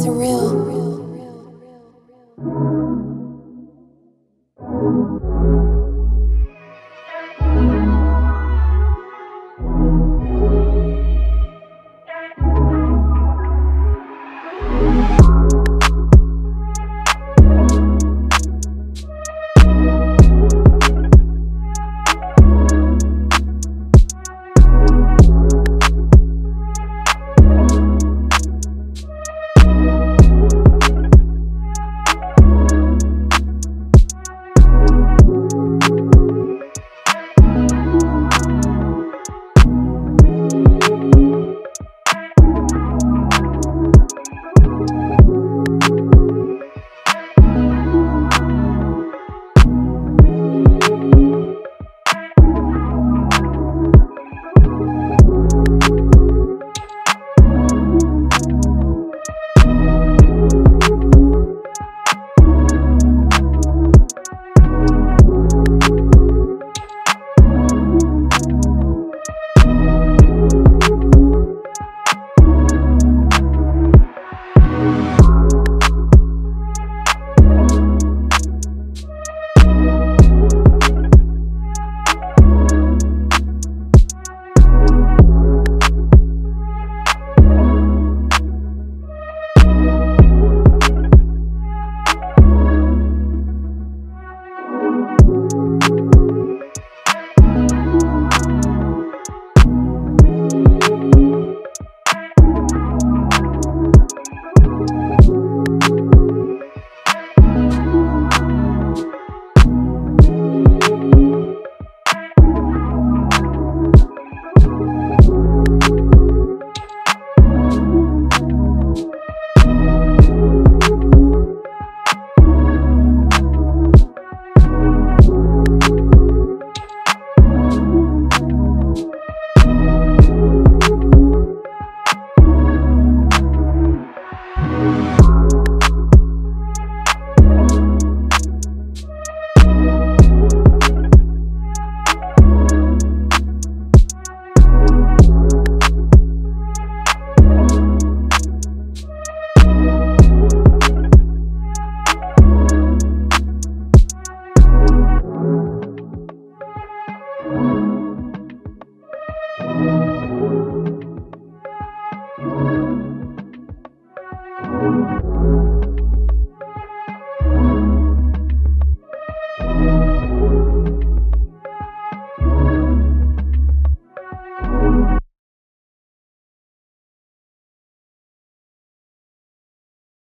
Surreal. Thank